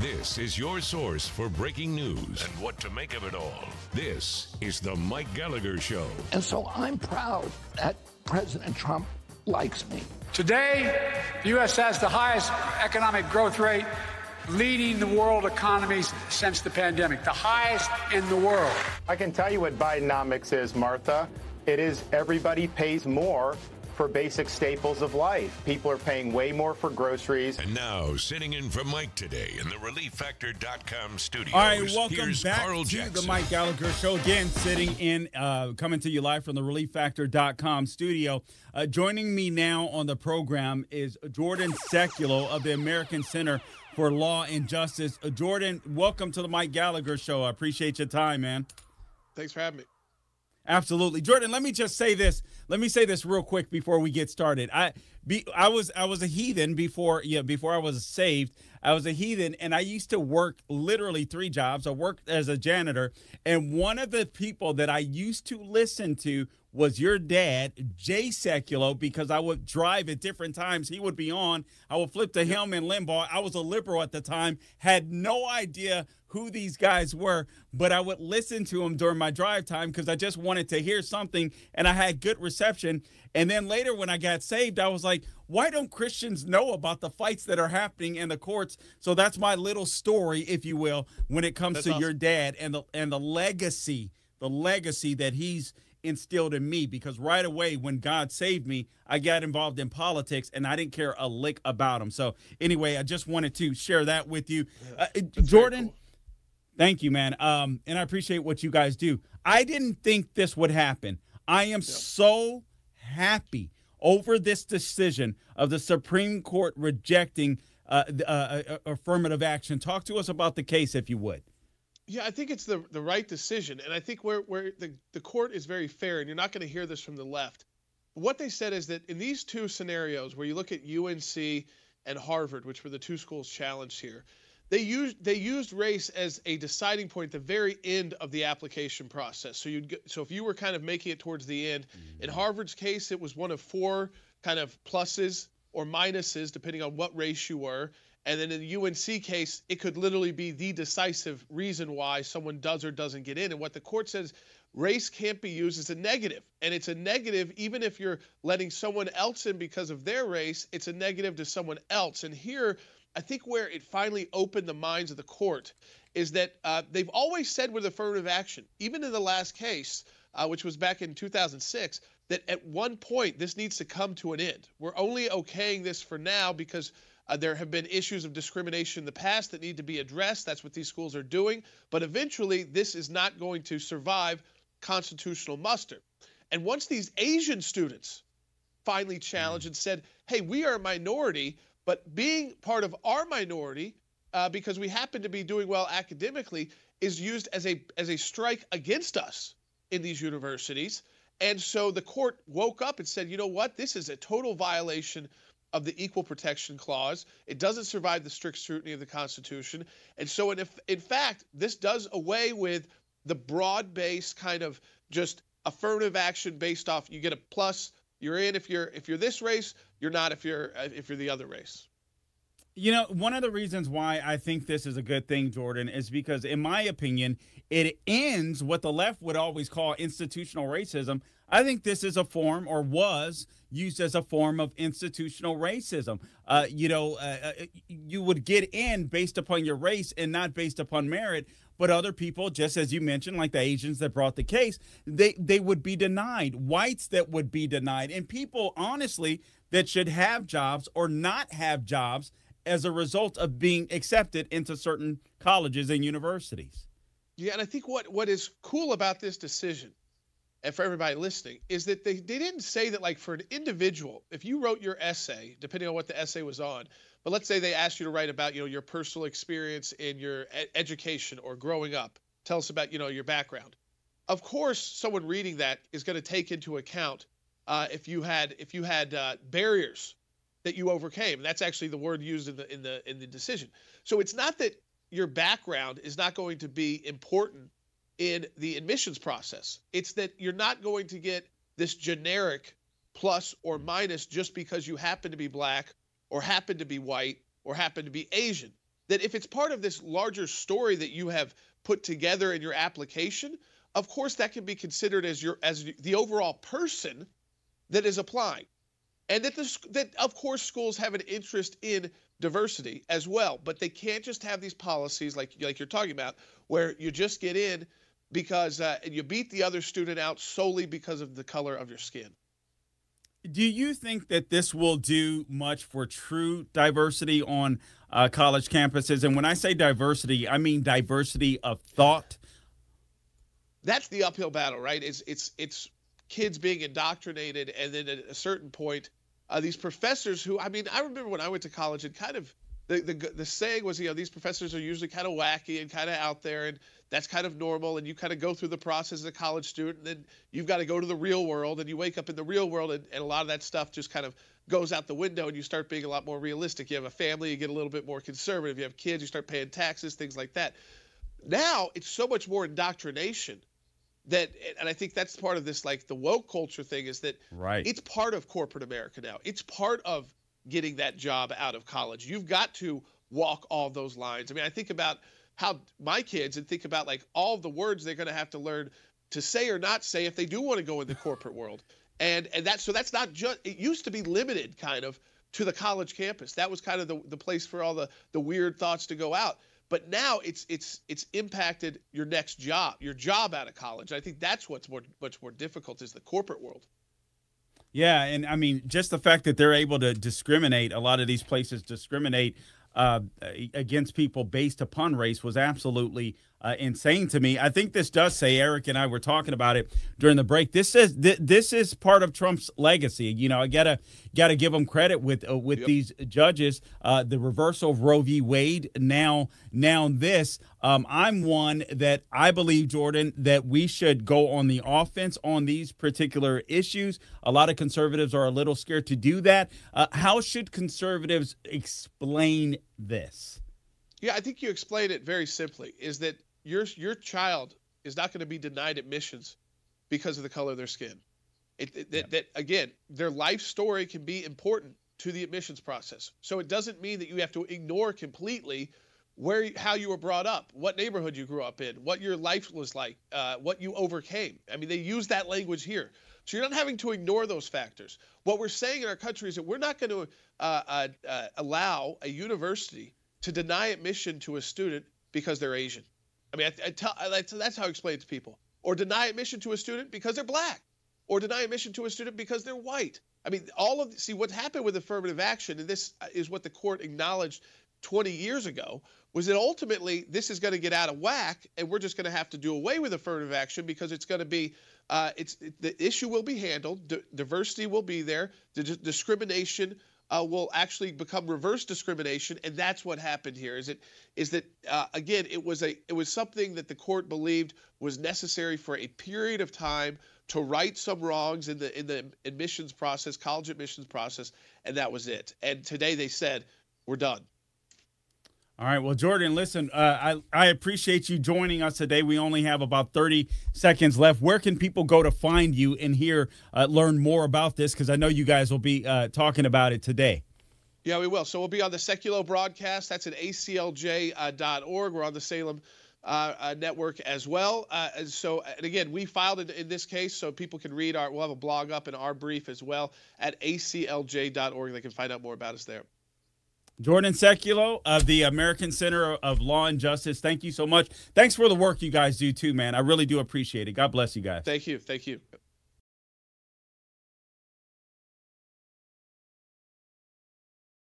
This is your source for breaking news and what to make of it all. This is The Mike Gallagher Show. And so I'm proud that President Trump likes me. Today, the U.S. has the highest economic growth rate leading the world economies since the pandemic, the highest in the world. I can tell you what Bidenomics is, Martha. It is everybody pays more for basic staples of life. People are paying way more for groceries. And now, sitting in for Mike today in the ReliefFactor.com studio. All right, welcome back Carl to Jackson. the Mike Gallagher Show. Again, sitting in, uh, coming to you live from the ReliefFactor.com studio. Uh, joining me now on the program is Jordan Sekulow of the American Center for Law and Justice. Uh, Jordan, welcome to the Mike Gallagher Show. I appreciate your time, man. Thanks for having me. Absolutely, Jordan. Let me just say this. Let me say this real quick before we get started. I be I was I was a heathen before yeah before I was saved. I was a heathen, and I used to work literally three jobs. I worked as a janitor, and one of the people that I used to listen to was your dad, Jay Sekulow, because I would drive at different times. He would be on. I would flip to him and Limbaugh. I was a liberal at the time, had no idea who these guys were, but I would listen to them during my drive time because I just wanted to hear something and I had good reception. And then later, when I got saved, I was like, why don't Christians know about the fights that are happening in the courts? So that's my little story, if you will, when it comes That's to awesome. your dad and the and the legacy, the legacy that he's instilled in me because right away when God saved me, I got involved in politics and I didn't care a lick about him. So anyway, I just wanted to share that with you. Uh, Jordan, thank you, man. Um, and I appreciate what you guys do. I didn't think this would happen. I am so happy over this decision of the Supreme Court rejecting uh, uh, uh, affirmative action. Talk to us about the case, if you would. Yeah, I think it's the the right decision, and I think where where the the court is very fair, and you're not going to hear this from the left. What they said is that in these two scenarios, where you look at UNC and Harvard, which were the two schools challenged here, they used they used race as a deciding point at the very end of the application process. So you'd so if you were kind of making it towards the end, in mm-hmm. Harvard's case, it was one of four kind of pluses or minuses depending on what race you were. And then in the UNC case, it could literally be the decisive reason why someone does or doesn't get in. And what the court says, race can't be used as a negative. And it's a negative even if you're letting someone else in because of their race, it's a negative to someone else. And here, I think where it finally opened the minds of the court is that uh, they've always said with affirmative action, even in the last case, uh, which was back in 2006, that at one point this needs to come to an end. We're only okaying this for now because uh, there have been issues of discrimination in the past that need to be addressed. That's what these schools are doing. But eventually, this is not going to survive constitutional muster. And once these Asian students finally challenged and said, hey, we are a minority, but being part of our minority, uh, because we happen to be doing well academically, is used as a as a strike against us in these universities. And so the court woke up and said, you know what? This is a total violation of the Equal Protection Clause. It doesn't survive the strict scrutiny of the Constitution. And so, in, in fact, this does away with the broad based kind of just affirmative action based off you get a plus, you're in if you're if you're this race, you're not if you're if you're the other race. You know, one of the reasons why I think this is a good thing, Jordan, is because, in my opinion, it ends what the left would always call institutional racism. I think this is a form, or was used as a form of institutional racism. Uh, you know, uh, uh, you would get in based upon your race and not based upon merit. But other people, just as you mentioned, like the Asians that brought the case, they they would be denied. Whites that would be denied, and people, honestly, that should have jobs or not have jobs as a result of being accepted into certain colleges and universities. Yeah, and I think what what is cool about this decision, and for everybody listening, is that they, they didn't say that like for an individual, if you wrote your essay, depending on what the essay was on, but let's say they asked you to write about you know your personal experience in your e- education or growing up. Tell us about you know your background. Of course, someone reading that is going to take into account uh, if you had if you had uh, barriers that you overcame. That's actually the word used in the in the in the decision. So it's not that your background is not going to be important in the admissions process. It's that you're not going to get this generic plus or minus just because you happen to be black or happen to be white or happen to be Asian. that if it's part of this larger story that you have put together in your application, of course that can be considered as your as the overall person that is applying. And that this that of course schools have an interest in diversity as well, but they can't just have these policies like like you're talking about where you just get in because uh, and you beat the other student out solely because of the color of your skin. Do you think that this will do much for true diversity on uh, college campuses? And when I say diversity, I mean diversity of thought. That's the uphill battle, right? It's it's it's kids being indoctrinated, and then at a certain point, uh, these professors who I mean, I remember when I went to college and kind of the, the the saying was, you know, these professors are usually kind of wacky and kind of out there, and that's kind of normal. And you kind of go through the process as a college student, and then you've got to go to the real world, and you wake up in the real world, and, and a lot of that stuff just kind of goes out the window, and you start being a lot more realistic. You have a family, you get a little bit more conservative. You have kids, you start paying taxes, things like that. Now it's so much more indoctrination that and i think that's part of this like the woke culture thing is that right it's part of corporate america now it's part of getting that job out of college. You've got to walk all those lines. I mean, I think about how my kids and think about like all the words they're going to have to learn to say or not say if they do want to go in the corporate world. And and that so that's not just it used to be limited kind of to the college campus. That was kind of the, the place for all the the weird thoughts to go out. But now it's it's it's impacted your next job, your job out of college. I think that's what's more much more difficult is the corporate world. Yeah, and I mean, just the fact that they're able to discriminate, a lot of these places discriminate uh, against people based upon race was absolutely uh, insane to me. I think this does say Eric and I were talking about it during the break. This says th- this is part of Trump's legacy. You know, I gotta gotta give him credit with uh, with yep. these judges. Uh, the reversal of Roe v. Wade. Now, now this. Um, I'm one that I believe, Jordan, that we should go on the offense on these particular issues. A lot of conservatives are a little scared to do that. Uh, how should conservatives explain this? Yeah, I think you explained it very simply. Is that your your child is not going to be denied admissions because of the color of their skin. It, it, yeah. that, that again, their life story can be important to the admissions process. So it doesn't mean that you have to ignore completely where how you were brought up, what neighborhood you grew up in, what your life was like, uh, what you overcame. I mean, they use that language here. So you're not having to ignore those factors. What we're saying in our country is that we're not going to uh, uh, uh, allow a university to deny admission to a student because they're Asian. I mean, I, I tell, I, that's how I explain it to people. Or deny admission to a student because they're black, or deny admission to a student because they're white. I mean, all of see what happened with affirmative action, and this is what the court acknowledged 20 years ago, was that ultimately this is going to get out of whack, and we're just going to have to do away with affirmative action because it's going to be, uh, it's the issue will be handled, D- diversity will be there, the d- discrimination uh, will actually become reverse discrimination, and that's what happened here. Is it is that uh, again? It was a it was something that the court believed was necessary for a period of time to right some wrongs in the in the admissions process, college admissions process, and that was it. And today they said we're done. All right. Well, Jordan, listen, uh, I, I appreciate you joining us today. We only have about 30 seconds left. Where can people go to find you and hear, uh, learn more about this? Because I know you guys will be uh, talking about it today. Yeah, we will. So we'll be on the Sekulow broadcast. That's at aclj.org. We're on the Salem uh, uh, network as well. Uh, so, and again, we filed it in this case so people can read our, we'll have a blog up in our brief as well at aclj.org. They can find out more about us there. Jordan Sekulow of the American Center of Law and Justice. Thank you so much. Thanks for the work you guys do too, man. I really do appreciate it. God bless you guys. Thank you. Thank you.